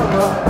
뭐야? 아, 아.